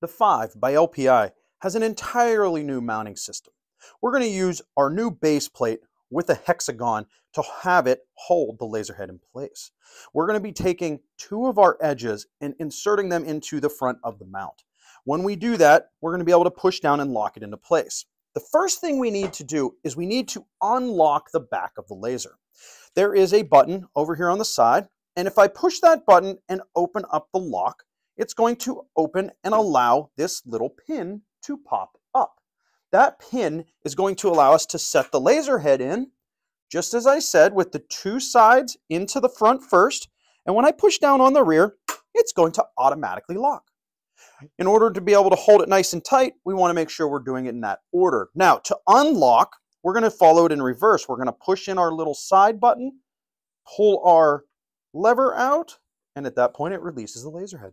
The 5 by LPI has an entirely new mounting system. We're going to use our new base plate with a hexagon to have it hold the laser head in place. We're going to be taking two of our edges and inserting them into the front of the mount. When we do that, we're going to be able to push down and lock it into place. The first thing we need to do is we need to unlock the back of the laser. There is a button over here on the side, and if I push that button and open up the lock, it's going to open and allow this little pin to pop up. That pin is going to allow us to set the laser head in, just as I said, with the two sides into the front first. And when I push down on the rear, it's going to automatically lock. In order to be able to hold it nice and tight, we want to make sure we're doing it in that order. Now, to unlock, we're going to follow it in reverse. We're going to push in our little side button, pull our lever out, and at that point, it releases the laser head.